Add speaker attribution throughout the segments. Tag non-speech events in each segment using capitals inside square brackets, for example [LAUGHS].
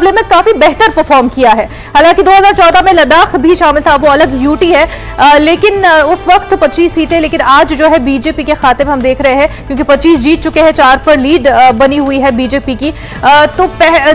Speaker 1: मुकाबले में काफ़ी बेहतर परफॉर्म किया है। हालाँकि 2014 में लद्दाख भी शामिल था वो अलग यूटी है। आ, लेकिन उस वक्त 25 सीटें लेकिन आज जो है बीजेपी के खाते में हम देख रहे हैं क्योंकि 25 जीत चुके हैं चार पर लीड बनी हुई है बीजेपी की। आ, तो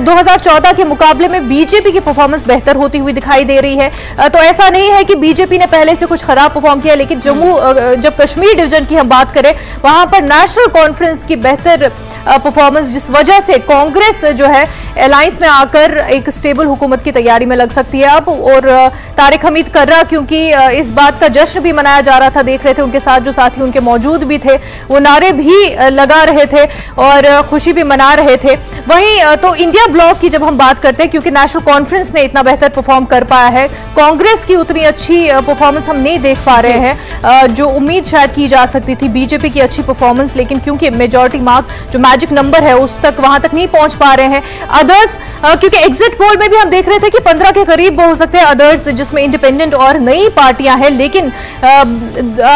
Speaker 1: 2014 के मुकाबले में बीजेपी की परफॉर्मेंस बेहतर होती हुई दिखाई दे रही है। आ, तो ऐसा नहीं है कि बीजेपी ने पहले से कुछ खराब परफॉर्म किया लेकिन जम्मू जब कश्मीर डिवीज़न की हम बात करें वहाँ पर नेशनल कॉन्फ्रेंस की बेहतर परफॉर्मेंस जिस वजह से कांग्रेस जो है अलायंस में आकर एक स्टेबल हुकूमत की तैयारी में लग सकती है अब और तारिक हमीद कर रहा क्योंकि इस बात का जश्न भी मनाया जा रहा था देख रहे थे उनके साथ जो साथी उनके मौजूद भी थे वो नारे भी लगा रहे थे और खुशी भी मना रहे थे। वहीं तो इंडिया ब्लॉक की जब हम बात करते हैं क्योंकि नेशनल कॉन्फ्रेंस ने इतना बेहतर परफॉर्म कर पाया है कांग्रेस की उतनी अच्छी परफॉर्मेंस हम नहीं देख पा रहे हैं जो उम्मीद शायद की जा सकती थी बीजेपी की अच्छी परफॉर्मेंस लेकिन क्योंकि मेजोरिटी मार्क जो मैजिक नंबर है उस तक वहाँ तक नहीं पहुँच पा रहे हैं। अदर्स क्योंकि एग्जिट पोल में भी हम देख रहे थे कि पंद्रह के करीब हो सकते हैं अदर्स जिसमें इंडिपेंडेंट और नई पार्टियाँ हैं। लेकिन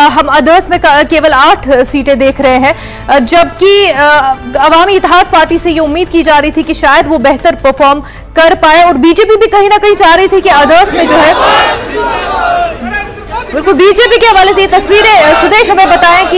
Speaker 1: हम अदर्स में केवल आठ सीटें देख रहे हैं। जबकि अवामी इतिहाद पार्टी से ये उम्मीद की जा रही थी कि शायद वो बेहतर परफॉर्म कर पाए। और बीजेपी भी कहीं ना कहीं चाह रही थी कि अदर्स में जो है बिल्कुल बीजेपी के हवाले से ये तस्वीरें सुदेश हमें बताएँ कि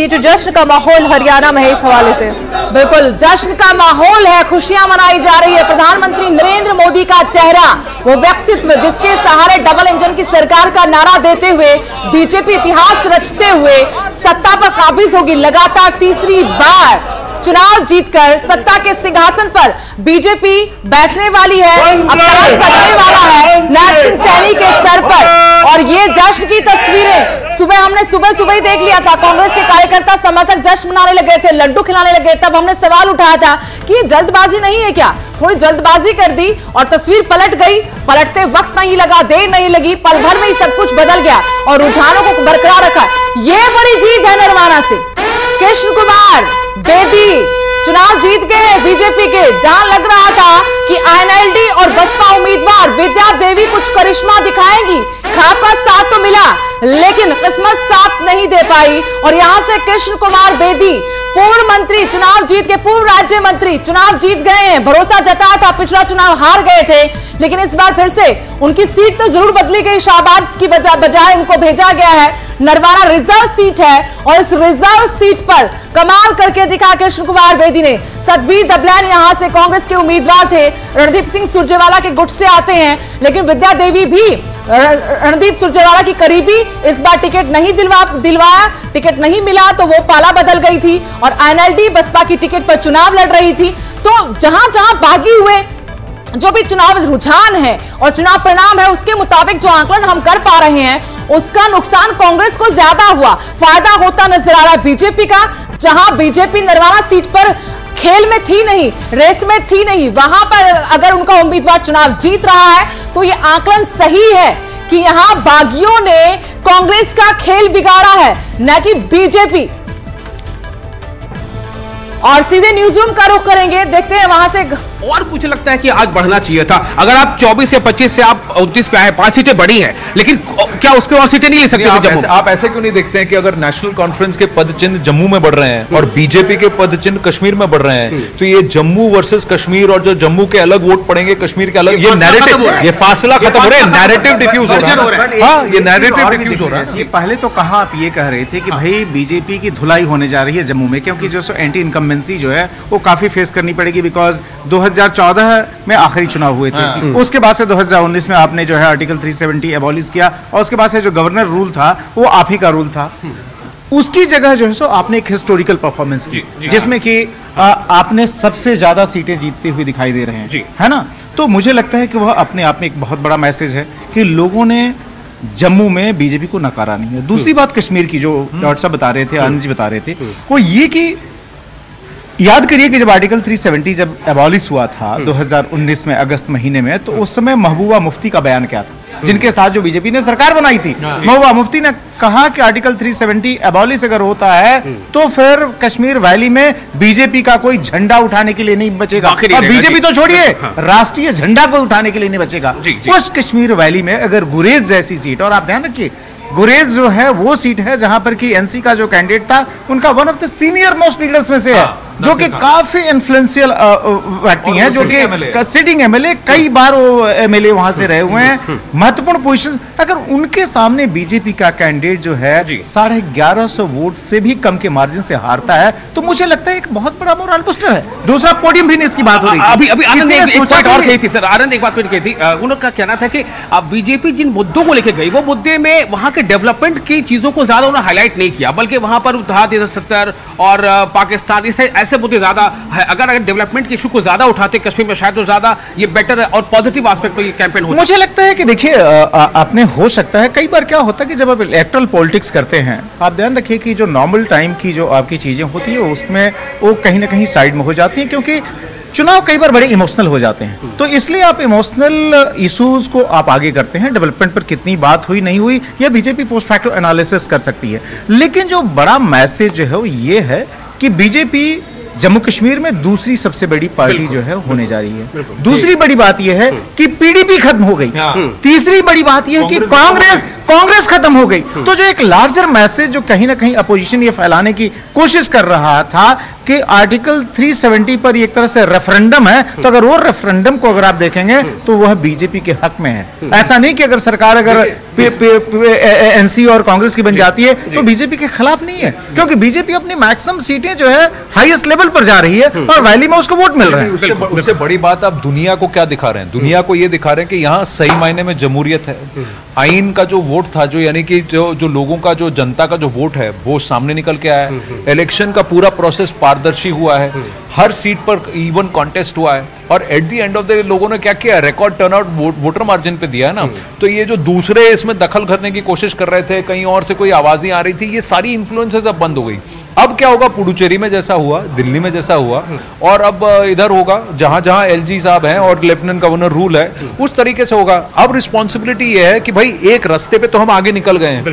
Speaker 1: ये जो जश्न का माहौल हरियाणा में है इस हवाले से।
Speaker 2: बिल्कुल, जश्न का माहौल है, खुशियाँ मनाई जा रही है। प्रधानमंत्री नरेंद्र मोदी का चेहरा, वो व्यक्तित्व जिसके सहारे डबल इंजन की सरकार का नारा देते हुए बीजेपी इतिहास रचते हुए सत्ता पर काबिज होगी। लगातार तीसरी बार चुनाव जीतकर सत्ता के सिंहासन पर बीजेपी बैठने वाली है अब सजने वाला है नाथ सिंह सैनी के सर पर। और ये जश्न की तस्वीरें सुबह हमने सुबह सुबह ही देख लिया था। कांग्रेस के कार्यकर्ता समर्थक जश्न मनाने लगे थे लड्डू खिलाने लगे तब हमने सवाल उठाया था कि ये जल्दबाजी नहीं है क्या? थोड़ी जल्दबाजी कर दी और तस्वीर पलट गई। पलटते वक्त नहीं लगा देर नहीं लगी पल भर में ही सब कुछ बदल गया और रुझानों को बरकरार रखा। ये बड़ी जीत है नरवाना से। कृष्ण कुमार बेबी चुनाव जीत गए हैं बीजेपी के जहाँ लग रहा था कि आईएनएलडी और बसपा उम्मीदवार विद्या देवी कुछ करिश्मा दिखाएँगी। खाका साथ तो मिला, लेकिन किस्मत साथ नहीं दे पाई। और यहाँ से कृष्ण कुमार बेदी पूर्व मंत्री, चुनाव जीत के पूर्व राज्य मंत्री, चुनाव जीत गए हैं। भरोसा जताया था, पिछला चुनाव हार गए थे। लेकिन इस बार फिर से उनकी सीट तो ज़रूर बदली गई शाहबाज की बजाय उनको भेजा गया है। नरवाना रिज़र्व सीट है और इस रिज़र्व सीट पर कमाल करके दिखा कृष्ण कुमार बेदी ने। सतबीर दबलैन यहाँ से कांग्रेस के उम्मीदवार थे। रणदीप सिंह सुरजेवाला के गुट से आते हैं, लेकिन विद्या देवी भी रणदीप सुरजेवाला की करीबी इस बार टिकट नहीं दिलवा, दिलवाया। टिकट नहीं मिला तो वो पाला बदल गई थी और एनएलडी बसपा की टिकट पर चुनाव लड़ रही थी। तो जहाँ जहाँ बागी हुए, जो भी चुनाव रुझान है और चुनाव परिणाम है, उसके मुताबिक जो आंकलन हम कर पा रहे हैं, उसका नुकसान कांग्रेस को ज़्यादा हुआ। फ़ायदा होता नज़र आ रहा बीजेपी का, जहाँ बीजेपी नरवाना सीट पर खेल में थी नहीं, रेस में थी नहीं, वहाँ पर अगर उनका उम्मीदवार चुनाव जीत रहा है तो ये आंकलन सही है कि यहाँ बागियों ने कांग्रेस का खेल बिगाड़ा है, न कि बीजेपी। और सीधे न्यूज़ रूम का रुख करेंगे, देखते हैं वहाँ से
Speaker 3: और मुझे लगता है कि आज बढ़ना चाहिए था। अगर आप 24 या 25 से आप उनतीस पे आए पाँच सीटें बढ़ी हैं लेकिन क्या उस पर और सीटें नहीं ले सकते
Speaker 4: आप, ऐसे, आप ऐसे क्यों नहीं देखते हैं कि अगर नेशनल कॉन्फ्रेंस के पद चिन्ह जम्मू में बढ़ रहे हैं और बीजेपी के पद चिन्ह कश्मीर में बढ़ रहे हैं हम्म। तो ये जम्मू वर्सेस कश्मीर और जो जम्मू के अलग वोट पड़ेंगे कश्मीर के अलग ये नैरेटिव ये फासला खत्म हो रहा है नैरेटिव डिफ्यूज हो रहा है। हाँ ये नैरेटिव डिफ्यूज हो रहा है।
Speaker 5: ये पहले तो कहा आप ये कह रहे थे कि हाँ। भाई बीजेपी की धुलाई होने जा रही है जम्मू में क्योंकि जो एंटी इनकम्बेंसी जो है वो काफ़ी फेस करनी पड़ेगी बिकॉज़ 2014 में आखिरी चुनाव हुए थे हाँ। उसके बाद से 2019 में आपने जो है आर्टिकल 370 एबॉलिश किया और उसके बाद से जो गवर्नर रूल था वो आप ही का रूल था उसकी जगह जो है सो आपने एक हिस्टोरिकल परफॉर्मेंस की जिसमें कि आपने सबसे ज़्यादा सीटें जीतते हुए दिखाई दे रहे हैं है ना तो मुझे लगता है कि वह अपने आप में एक बहुत बड़ा मैसेज है कि लोगों ने जम्मू में बीजेपी को नकारा नहीं है दूसरी हम्म। बात कश्मीर की जो हम्म। डॉक्टर साहब बता रहे थे आनंद जी बता रहे थे हम्म। वो ये कि याद करिए कि जब आर्टिकल 370 जब एबॉलिश हुआ था 2019 हम्म। में अगस्त महीने में तो उस समय महबूबा मुफ्ती का बयान क्या था हम्म। जिनके साथ जो बीजेपी ने सरकार बनाई थी हाँ। महबूबा मुफ्ती ने कहा कि आर्टिकल 370 एबॉलिश अगर होता है हम्म। तो फिर कश्मीर वैली में बीजेपी का कोई झंडा उठाने के लिए नहीं बचेगा और बीजेपी तो छोड़िए हाँ। राष्ट्रीय झंडा को उठाने के लिए नहीं बचेगा उस कश्मीर वैली में अगर गुरेज जैसी सीट और आप ध्यान रखिए गुरेज जो है वो सीट है जहाँ पर कि एनसी का जो कैंडिडेट था उनका one of the senior most leaders में से है जो कि काफ़ी इन्फ्लुएंशियल व्यक्ति हैं जो कि सिटिंग एमएलए कई बार वो एमएलए वहाँ से रहे हुए हैं। महत्वपूर्ण पोजीशन अगर उनके सामने बीजेपी का कैंडिडेट जो है साढ़े ग्यारह सौ वोट से भी कम के मार्जिन से हारता है तो मुझे लगता है एक बहुत बड़ा मोरल बुस्टर है। दूसरा पोडियम भी इसकी बात हो रही।
Speaker 3: अभी अभी आनंद एक,
Speaker 5: भी
Speaker 3: और कही थी सर आनंद एक बात कही थी उनका कहना था कि अब बीजेपी जिन मुद्दों को लेकर गई वो मुद्दे में वहाँ के डेवलपमेंट की चीज़ों को ज़्यादा उन्होंने हाईलाइट नहीं किया, बल्कि वहाँ पर तीन सत्तर और पाकिस्तान, इसे, ऐसे मुद्दे ज़्यादा अगर अगर डेवलपमेंट के इशू को ज़्यादा उठाते, कश्मीर में शायद तो ज़्यादा ये बेटर और पॉजिटिव एस्पेक्ट पर ये कैंपेन होता।
Speaker 5: मुझे लगता है कि देखिए आपने, हो सकता है, कई बार क्या होता है कि जब आप इलेक्ट्रल पॉलिटिक्स करते हैं, आप ध्यान रखिए कि जो नॉर्मल टाइम की जो आपकी चीज़ें होती है, उसमें वो कहीं ना कहीं साइड में हो जाती हैं, क्योंकि चुनाव कई बार बड़े इमोशनल हो जाते हैं। तो इसलिए आप इमोशनल इश्यूज़ को आप आगे करते हैं। डेवलपमेंट पर कितनी बात हुई नहीं हुई यह बीजेपी पोस्ट फैक्टर एनालिसिस कर सकती है। लेकिन जो बड़ा मैसेज जो है वो ये है कि बीजेपी जम्मू कश्मीर में दूसरी सबसे बड़ी पार्टी जो है होने जा रही है। दूसरी बड़ी बात यह है कि पीडीपी खत्म हो गई। तीसरी बड़ी बात यह है कि कांग्रेस कांग्रेस खत्म हो गई। तो जो एक लार्जर मैसेज जो कहीं ना कहीं अपोजिशन ये फैलाने की कोशिश कर रहा था कि आर्टिकल 370 पर एक तरह से रेफरेंडम है तो अगर वो रेफरेंडम को अगर आप देखेंगे तो वह बीजेपी के हक में है। ऐसा नहीं कि अगर सरकार अगर एनसी और कांग्रेस की बन जाती है तो बीजेपी के खिलाफ नहीं है क्योंकि बीजेपी अपनी मैक्सिमम सीटें जो है हाईएस्ट लेवल पर जा रही है और वैली में उसको वोट मिल रहे हैं।
Speaker 4: उससे उससे बड़ी बात आप दुनिया को क्या दिखा रहे हैं? दुनिया को ये दिखा रहे हैं कि यहाँ सही मायने में जमहूरियत है। आइन का जो वोट था जो यानी कि जो जो लोगों का जो जनता का जो वोट है वो सामने निकल के आया है। इलेक्शन का पूरा प्रोसेस पारदर्शी हुआ है। हर सीट पर इवन कॉन्टेस्ट हुआ है। और at the end of the लोगों ने क्या किया? रिकॉर्ड टर्नआउट वोटर मार्जिन पे दिया है ना? तो ये जो दूसरे इसमें दखल करने की कोशिश कर रहे थे कहीं और से कोई आवाज़ें आ रही थी ये सारी इन्फ्लुएंसेस अब बंद हो गई। अब क्या होगा? पुडुचेरी में जैसा हुआ दिल्ली में जैसा हुआ। और अब इधर होगा जहाँ जहाँ एलजी साहब हैं और लेफ्टिनेंट गवर्नर रूल है उस तरीके से होगा। अब रिस्पॉन्सिबिलिटी ये है कि भाई एक रास्ते पे तो हम आगे निकल गए हैं।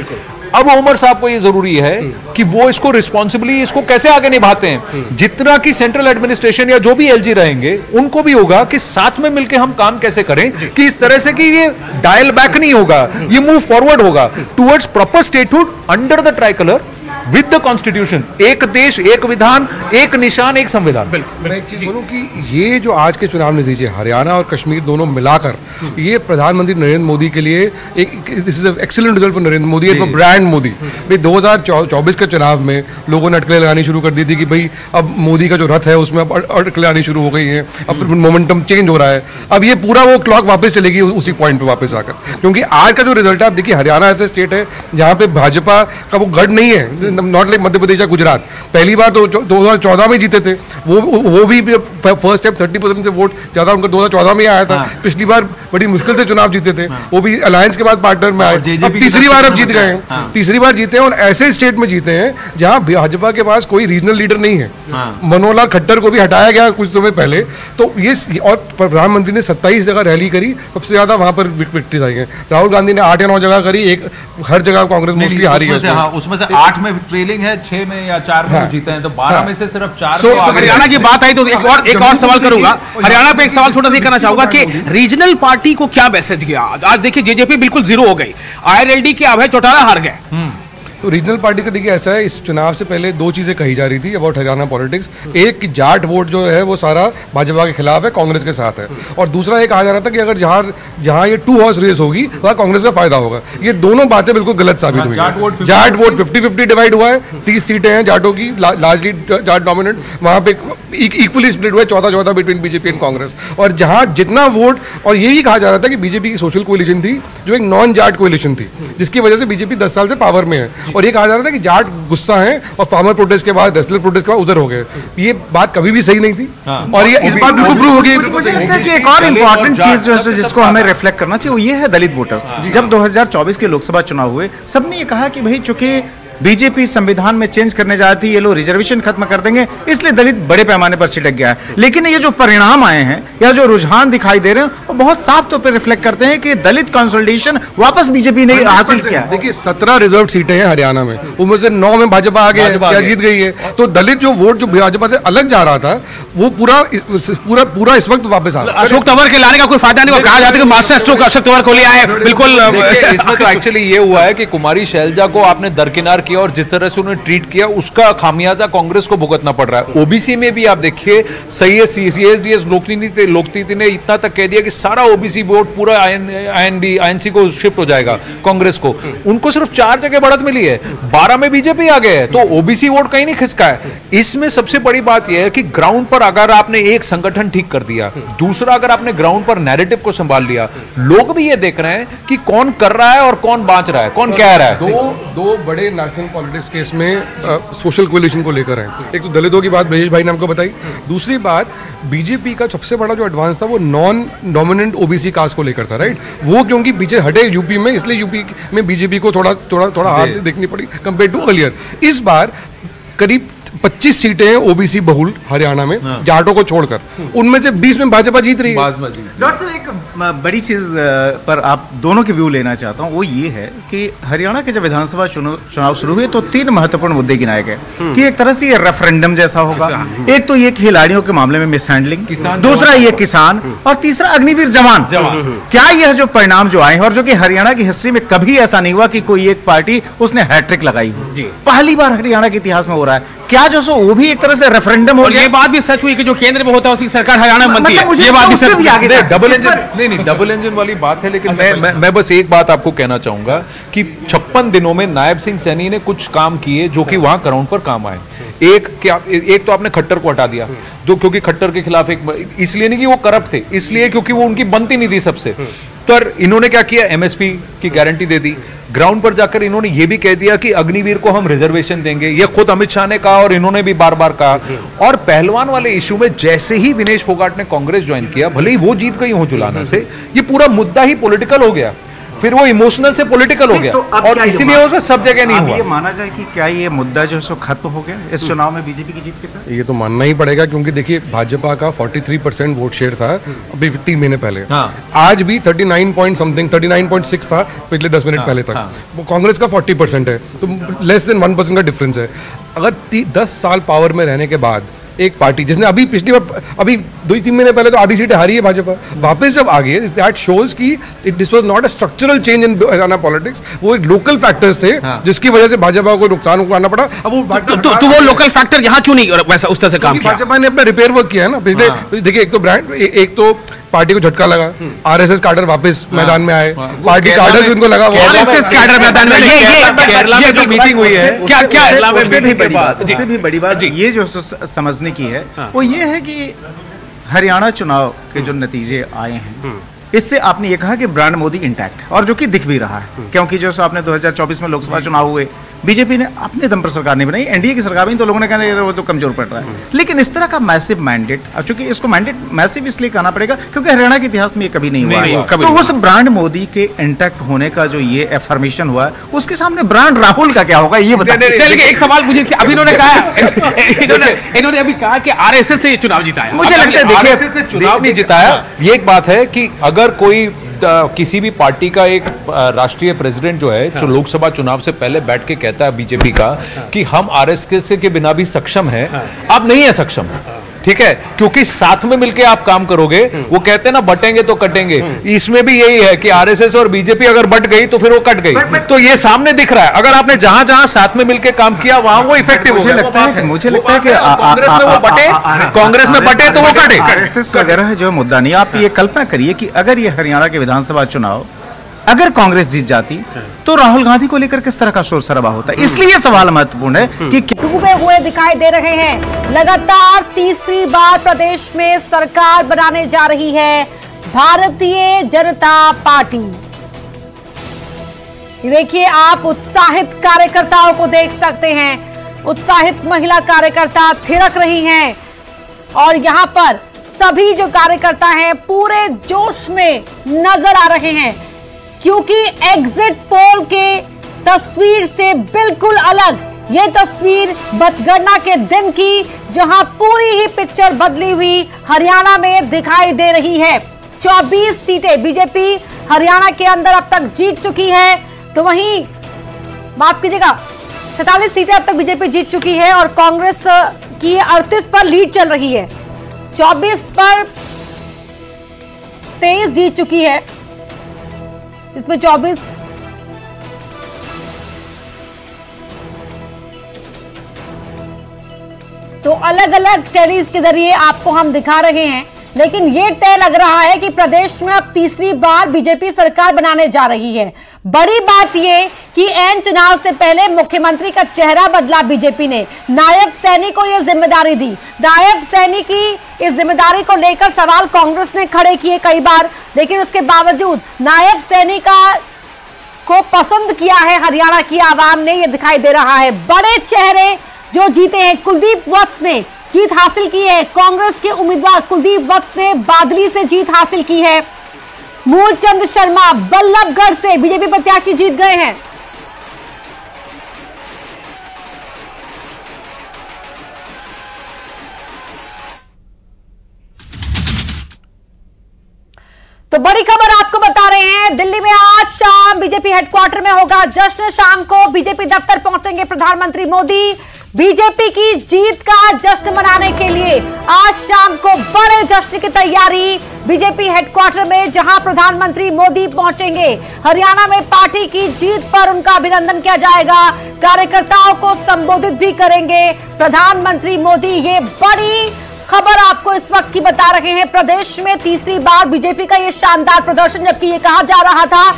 Speaker 4: अब उमर साहब को ये ज़रूरी है कि वो इसको रिस्पॉन्सिबली इसको कैसे आगे निभाते हैं? जितना कि सेंट्रल एडमिनिस्ट्रेशन या जो भी एलजी रहेंगे, उनको भी होगा कि साथ में मिलकर हम काम कैसे करें कि इस तरह से कि ये डायल बैक नहीं होगा, ये मूव फॉरवर्ड होगा। Towards proper statehood under the tricolour with the constitution एक देश एक विधान एक निशान एक संविधान।
Speaker 6: मैं एक चीज़ बोलूँ कि ये जो आज के चुनाव नतीजे हरियाणा और कश्मीर दोनों मिलाकर ये प्रधानमंत्री नरेंद्र मोदी के लिए एक this is excellent result for Narendra Modi and for brand Modi. भाई 2024 के चुनाव में लोगों ने अटकलें लगानी शुरू कर दी थी कि भाई अब मोदी का जो रथ है उसमें अब अट- अटकलें आनी शुरू हो गई हैं। अब मोमेंटम चेंज हो रहा है। अब ये पूरा वो क्लॉक वापस चलेगी उसी पॉइंट पे वापस आकर। क्योंकि आज का जो रिज़ल्ट है आप देखिए हरियाणा ऐसे स्टेट है जहाँ पे भाजपा का वो गढ़ नहीं है। नॉट लाइक मध्य प्रदेश या गुजरात। पहली बार तो दो हज़ार चौदह में जीते थे। वो वो भी फ़र्स्ट टाइम थर्टी परसेंट से वोट ज़्यादा उनका दो हज़ार चौदह में आया था। पिछली बार बड़ी मुश्किल से चुनाव जीते थे। वो भी अलायंस के बाद पार्टनर में आए। अब तीसरी बार अब जीत गए हैं। तीसरी बार जीते हैं और ऐसे स्टेट में जीते हैं जहाँ भाजपा के पास कोई रीजनल लीडर नहीं है। मनोहर लाल खट्टर को भी हटाया गया कुछ समय पहले। तो ये और प्रधानमंत्री ने सत्ताईस जगह रैली करी। सबसे ज़्यादा वहाँ पर विक्ट्रीज आई हैं। राहुल गांधी ने आठ या नौ जगह करी। एक हर जगह कांग्रेस मोस्टली हारी है
Speaker 4: उसमें से
Speaker 6: उसमें।
Speaker 4: हाँ उसमें से आठ में ट्रेलिंग है छह में या चार में वो जीते हैं तो बारह में से सिर्फ़ चार
Speaker 6: So-
Speaker 4: तो
Speaker 3: हरियाणा की बात आई तो एक और एक और सवाल करूँगा। हरियाणा पे एक सवाल छोटा सा करना चाहूँगा कि रीजनल पार्टी को क्या मैसेज गया आज आज देखिए जेजेपी बिल्कुल ज़ीरो हो गई। आईआरएलडी के अभय चौटाला हार गए।
Speaker 6: तो रीजनल पार्टी का देखिए ऐसा है इस चुनाव से पहले दो चीज़ें कही जा रही थी अबाउट हरियाणा पॉलिटिक्स। एक कि जाट वोट जो है वो सारा भाजपा के खिलाफ है कांग्रेस के साथ है। और दूसरा ये कहा जा रहा था कि अगर जहाँ जहाँ ये टू हॉर्स रेस होगी वहाँ कांग्रेस का फ़ायदा होगा। ये दोनों बातें बिल्कुल गलत साबित हुई
Speaker 4: Jat vote 50
Speaker 6: Jat vote fifty fifty divide हुआ है तीस सीटें हैं जाटों की लार्जली जाट डोमिनेंट वहाँ पे इक्वली स्प्लिट हुआ है चौदह चौदह बिटवीन बीजेपी एंड कांग्रेस। और जहाँ जितना वोट और यही कहा जा रहा था कि बीजेपी की सोशल कोलिशन थी जो एक नॉन जाट कोलिशन थी जिसकी वजह से बीजेपी दस साल से पावर में है। और ये कहा जा रहा था कि जाट गुस्सा है और फार्मर प्रोटेस्ट के बाद नेशनल प्रोटेस्ट के बाद उधर हो गए। ये बात कभी भी सही नहीं थी। और ये इस बात बिल्कुल प्रूव हो गई।
Speaker 5: मुझे लगता है कि एक और इम्पोर्टेंट चीज़ जो है जिसको हमें रिफ्लेक्ट करना चाहिए वो ये है दलित वोटर्स जब 2024 के लोकसभा चुनाव हुए सबने ये कहा कि भाई चूँकि बीजेपी संविधान में चेंज करने जाती है ये लोग रिजर्वेशन खत्म कर देंगे इसलिए दलित बड़े पैमाने पर छिटक गया है। लेकिन ये जो परिणाम आए हैं या जो रुझान दिखाई दे रहे हैं वो बहुत साफ़ तौर पर रिफ्लेक्ट करते हैं कि दलित कंसोलिडेशन वापस बीजेपी ने हासिल किया
Speaker 6: देखिए सत्रह रिज़र्व सीटें हैं हरियाणा में उनमें से नौ में भाजपा आ गया
Speaker 4: भाजपा
Speaker 6: या जीत गई है? तो दलित जो वोट जो भाजपा से अलग जा रहा था वो पूरा पूरा पूरा इस वक्त वापस आ रहा
Speaker 3: अशोक तंवर के लाने का कोई फ़ायदा नहीं कहा जाता है कि मास्टर स्ट्रोक अशोक तंवर को लिया है बिल्कुल
Speaker 4: इसमें तो [LAUGHS] एक्चुअली ये हुआ है कि कुमारी शैलजा को आपने दरकिनार किया और जिस तरह से उन्होंने ट्रीट किया, उसका खामियाजा कांग्रेस को भुगतना पड़ रहा है। ओबीसी में भी आप देखिए, सही है सीएसडीएस लोकनीति लोकनीति ने इतना तक कह दिया कि सारा ओबीसी वोट पूरा आईएनडी आईएनसी को शिफ्ट हो जाएगा कांग्रेस को। उनको सिर्फ़ चार जगह बढ़त मिली है। बारह में बीजेपी आ गए तो ओबीसी वोट कहीं नहीं खिसका है इसमें सबसे बड़ी बात यह है कि ग्राउंड पर अगर आपने एक संगठन ठीक कर दिया, दूसरा अगर आपने ग्राउंड पर नैरेटिव को संभाल लिया, लोग भी ये देख रहे हैं कि कौन कर रहा है और कौन बांच रहा है, कौन कह रहा है।
Speaker 6: दो दो बड़े नेशनल पॉलिटिक्स केस में सोशल कोलिशन को लेकर हैं एक तो दलितों की बात ब्रजेश भाई ने हमको बताई। दूसरी बात बीजेपी का सबसे बड़ा जो एडवांस था वो नॉन डोमिनेंट ओबीसी कास्ट को लेकर था राइट वो क्योंकि पीछे हटे यूपी में इसलिए यूपी में बीजेपी को थोड़ा थोड़ा थोड़ा हार देखनी पड़ी कंपेयर टू अर्लियर इस बार करीब 25 सीटें हैं ओबीसी बहुल हरियाणा में जाटों को छोड़कर। उनमें से 20 में भाजपा जीत रही है।
Speaker 5: डॉक्टर एक बड़ी चीज़ पर आप दोनों के व्यू लेना चाहता हूँ वो ये है कि हरियाणा के जब विधानसभा चुनाव शुरू हुए तो तीन महत्वपूर्ण मुद्दे गिनाए गए। कि एक तरह से ये रेफरेंडम जैसा होगा एक तो ये खिलाड़ियों के मामले में मिसहैंडलिंग दूसरा ये किसान और तीसरा अग्निवीर जवान। क्या यह जो परिणाम जो आए हैं और जो कि हरियाणा की हिस्ट्री में कभी ऐसा नहीं हुआ कि कोई एक पार्टी उसने हैट्रिक लगाई हो? पहली बार हरियाणा के इतिहास में हो रहा है। क्या जो सो वो भी एक तरह से रेफरेंडम हो गया?
Speaker 3: ये बात भी सच हुई कि जो केंद्र में होता है उसकी सरकार हरियाणा में बनती
Speaker 5: मतलब
Speaker 3: है ये बात भी सच
Speaker 5: भी आगे
Speaker 3: हुई।
Speaker 4: डबल इंजन नहीं नहीं डबल इंजन वाली बात है लेकिन मैं, मैं मैं बस एक बात आपको कहना चाहूँगा कि छप्पन दिनों में नायब सिंह सैनी ने कुछ काम किए जो कि वहाँ ग्राउंड पर काम आए। एक क्या एक तो आपने खट्टर को हटा दिया। दो क्योंकि खट्टर के खिलाफ एक इसलिए नहीं कि वो करप्ट थे इसलिए क्योंकि वो उनकी बनती नहीं थी सबसे। तो इन्होंने क्या किया? एमएसपी की गारंटी दे दी। ग्राउंड पर जाकर इन्होंने ये भी कह दिया कि अग्निवीर को हम रिजर्वेशन देंगे। ये खुद अमित शाह ने कहा और इन्होंने भी बार बार कहा। और पहलवान वाले इशू में जैसे ही विनेश फोगाट ने कांग्रेस ज्वाइन किया, भले ही वो जीत गई हो जुलाना से, ये पूरा मुद्दा ही पोलिटिकल हो गया। फिर वो इमोशनल से पॉलिटिकल हो गया।
Speaker 5: तो
Speaker 4: और इसीलिए वो सब जगह नहीं
Speaker 5: अब ये माना जाए कि क्या ये मुद्दा जो है सो खत्म हो गया इस चुनाव में बीजेपी की जीत के साथ?
Speaker 6: ये तो मानना ही पड़ेगा क्योंकि देखिए भाजपा का 43 परसेंट वोट शेयर था अभी तीन महीने पहले।
Speaker 4: हाँ।
Speaker 6: आज भी 39 पॉइंट समथिंग 39.6 था पिछले 10 मिनट हाँ, पहले तक। वो कांग्रेस का 40 परसेंट है तो लेस देन वन परसेंट का डिफरेंस है। अगर दस साल पावर में रहने के बाद एक पार्टी जिसने अभी पिछली बार अभी दो तीन महीने पहले तो आधी सीटें हारी है भाजपा। वापस जब आ गई दैट शोज़ कि it this was not a structural change in Haryana politics वो एक लोकल फैक्टर्स थे हाँ। जिसकी वजह से भाजपा को नुकसान उठाना पड़ा। अब वो
Speaker 3: तो, तो, तो वो लोकल फैक्टर यहाँ क्यों नहीं वैसा उस तरह से काम किया?
Speaker 6: भाजपा ने अपना रिपेयर वर्क किया है ना। पिछले देखिए एक तो ब्रांड एक तो पार्टी को झटका लगा। आरएसएस कार्डर वापस मैदान में आए। पार्टी
Speaker 4: केरला
Speaker 6: कार्डर
Speaker 4: में-
Speaker 6: उनको लगा वो
Speaker 4: केरला में-
Speaker 3: मैदान में ये ये
Speaker 4: केरला में
Speaker 3: ये
Speaker 4: जो मीटिंग हुई है
Speaker 3: क्या क्या
Speaker 4: केरला में
Speaker 5: उससे भी बड़ी बात उससे भी बड़ी बात ये जो समझने की है वो ये है कि हरियाणा चुनाव के जो नतीजे आए हैं इससे आपने ये कहा कि ब्रांड मोदी इंटैक्ट है और जो कि दिख भी रहा है क्योंकि जो सो आपने 2024 में लोकसभा चुनाव हुए बीजेपी ने अपने दम पर सरकार नहीं बनाई एनडीए की सरकार बनी तो लोगों ने कहा "यार, वो तो कमज़ोर पड़ रहा है। लेकिन इस तरह का मैसिव मैंडेट अब चूँकि इसको मैंडेट मैसिव इसलिए कहना पड़ेगा क्योंकि हरियाणा के इतिहास में ये कभी नहीं हुआ
Speaker 3: नहीं,
Speaker 5: है।
Speaker 3: कभी
Speaker 5: तो
Speaker 3: नहीं
Speaker 5: उस ब्रांड मोदी के इंटैक्ट होने का जो ये एफर्मेशन हुआ उसके सामने ब्रांड राहुल का क्या होगा ये
Speaker 3: नहीं,
Speaker 5: बताइए
Speaker 3: एक सवाल मुझे अभी इन्होंने कहा [LAUGHS] इन्होंने अभी कहा कि आरएसएस से चुनाव जीता
Speaker 5: मुझे लगता है देखिए
Speaker 4: चुनाव नहीं जिताया ये एक बात है कि अगर कोई किसी भी पार्टी का एक राष्ट्रीय प्रेसिडेंट जो है जो लोकसभा चुनाव से पहले बैठ के कहता है बीजेपी का हाँ। कि हम आरएसएस के बिना भी सक्षम है हाँ। अब नहीं है सक्षम ठीक है? क्योंकि साथ में मिलके आप काम करोगे वो कहते हैं ना बटेंगे तो कटेंगे। इसमें भी यही है कि आरएसएस और बीजेपी अगर बट गई तो फिर वो कट गई। तो ये सामने दिख रहा है। अगर आपने जहाँ जहाँ साथ में मिलके काम किया वहाँ वो इफ़ेक्टिव
Speaker 5: मुझे लगता है मुझे लगता है कि
Speaker 4: कांग्रेस में वो बटे कांग्रेस में बटे तो वो कटे।
Speaker 5: आरएसएस वगैरह जो मुद्दा नहीं आप ये कल्पना करिए कि अगर ये हरियाणा के विधानसभा चुनाव अगर कांग्रेस जीत जाती तो राहुल गांधी को लेकर किस तरह का शोर शराबा होता? है। इसलिए सवाल महत्वपूर्ण है कि
Speaker 7: डूबे हुए दिखाई दे रहे हैं। लगातार तीसरी बार प्रदेश में सरकार बनाने जा रही है भारतीय जनता पार्टी। देखिए आप उत्साहित कार्यकर्ताओं को देख सकते हैं। उत्साहित महिला कार्यकर्ता थिरक रही हैं। और यहाँ पर सभी जो कार्यकर्ता हैं पूरे जोश में नज़र आ रहे हैं। क्योंकि एग्जिट पोल के तस्वीर से बिल्कुल अलग। ये तस्वीर मतगणना के दिन की, जहाँ पूरी ही पिक्चर बदली हुई हरियाणा में दिखाई दे रही है। 24 सीटें बीजेपी हरियाणा के अंदर अब तक जीत चुकी है। तो वहीं, माफ़ कीजिएगा, सैतालीस सीटें अब तक बीजेपी जीत चुकी है और कांग्रेस की 38 पर लीड चल रही है। 24 पर 23 जीत चुकी है। इसमें 24 तो अलग अलग टेरीज के ज़रिए आपको हम दिखा रहे हैं, लेकिन ये तय लग रहा है कि प्रदेश में अब तीसरी बार बीजेपी सरकार बनाने जा रही है। बड़ी बात ये कि एन चुनाव से पहले मुख्यमंत्री का चेहरा बदला बीजेपी ने। नायब सैनी को यह ज़िम्मेदारी दी। नायब सैनी की इस ज़िम्मेदारी को लेकर सवाल कांग्रेस ने खड़े किए कई बार, लेकिन उसके बावजूद नायब सैनी का को पसंद किया है हरियाणा की आवाम ने यह दिखाई दे रहा है। बड़े चेहरे जो जीते हैं, कुलदीप वत्स ने जीत हासिल की है। कांग्रेस के उम्मीदवार कुलदीप वत्स ने बादली से जीत हासिल की है। मूलचंद शर्मा बल्लभगढ़ से बीजेपी प्रत्याशी जीत गए हैं। तो बड़ी खबर आपको बता रहे हैं। दिल्ली में आज शाम बीजेपी हेडक्वार्टर में होगा जश्न। शाम को बीजेपी दफ्तर पहुँचेंगे प्रधानमंत्री मोदी। बीजेपी की जीत का जश्न मनाने के लिए आज शाम को बड़े जश्न की तैयारी बीजेपी हेडक्वार्टर में, जहाँ प्रधानमंत्री मोदी पहुँचेंगे। हरियाणा में पार्टी की जीत पर उनका अभिनंदन किया जाएगा। कार्यकर्ताओं को संबोधित भी करेंगे। प्रधानमंत्री मोदी, ये बड़ी खबर आपको इस वक्त की बता रहे हैं। प्रदेश में तीसरी बार बीजेपी का ये शानदार प्रदर्शन, जबकि ये कहा जा रहा था